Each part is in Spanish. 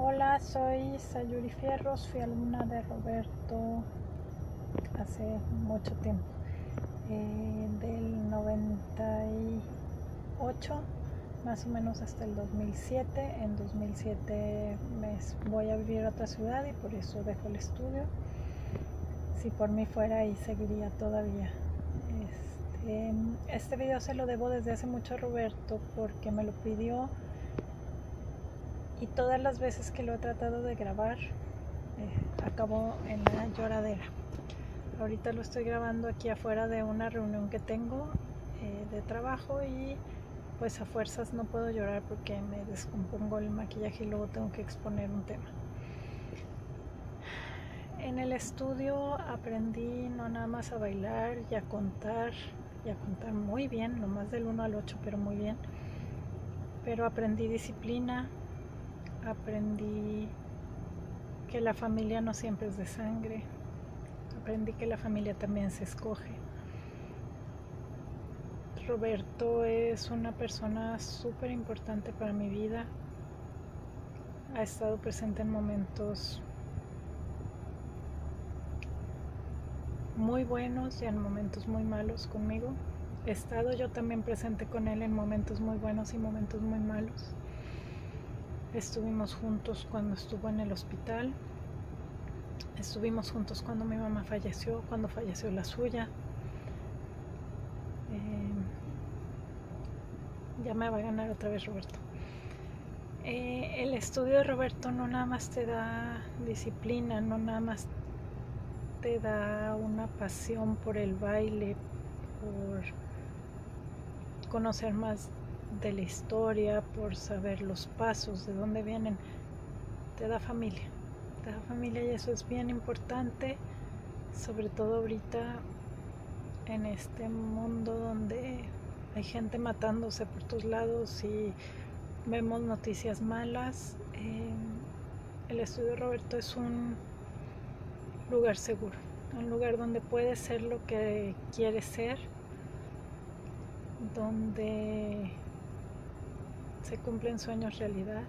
Hola, soy Sayuri Fierros, fui alumna de Roberto hace mucho tiempo, eh, del 98 más o menos hasta el 2007. En 2007 me voy a vivir a otra ciudad y por eso dejo el estudio. Si por mí fuera y seguiría todavía. Este, este video se lo debo desde hace mucho a Roberto porque me lo pidió y todas las veces que lo he tratado de grabar eh, acabó en la lloradera. Ahorita lo estoy grabando aquí afuera de una reunión que tengo eh, de trabajo y pues a fuerzas no puedo llorar porque me descompongo el maquillaje y luego tengo que exponer un tema. En el estudio aprendí no nada más a bailar y a contar, y a contar muy bien, no más del 1 al 8, pero muy bien. Pero aprendí disciplina, aprendí que la familia no siempre es de sangre, aprendí que la familia también se escoge. Roberto es una persona súper importante para mi vida. Ha estado presente en momentos muy buenos y en momentos muy malos conmigo. He estado yo también presente con él en momentos muy buenos y momentos muy malos. Estuvimos juntos cuando estuvo en el hospital. Estuvimos juntos cuando mi mamá falleció, cuando falleció la suya. Eh, ya me va a ganar otra vez Roberto. Eh, el estudio de Roberto no nada más te da disciplina, no nada más te da una pasión por el baile, por conocer más de la historia, por saber los pasos, de dónde vienen, te da familia. Te da familia y eso es bien importante, sobre todo ahorita en este mundo donde hay gente matándose por todos lados y vemos noticias malas. Eh, el estudio Roberto es un lugar seguro, un lugar donde puedes ser lo que quieres ser, donde se cumplen sueños realidad,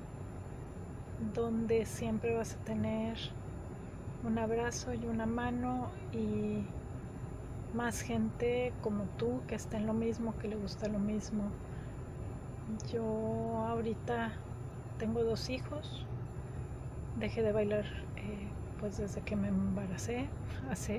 donde siempre vas a tener un abrazo y una mano y más gente como tú que está en lo mismo, que le gusta lo mismo. Yo ahorita tengo dos hijos, dejé de bailar eh, pues desde que me embaracé hace